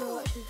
watching.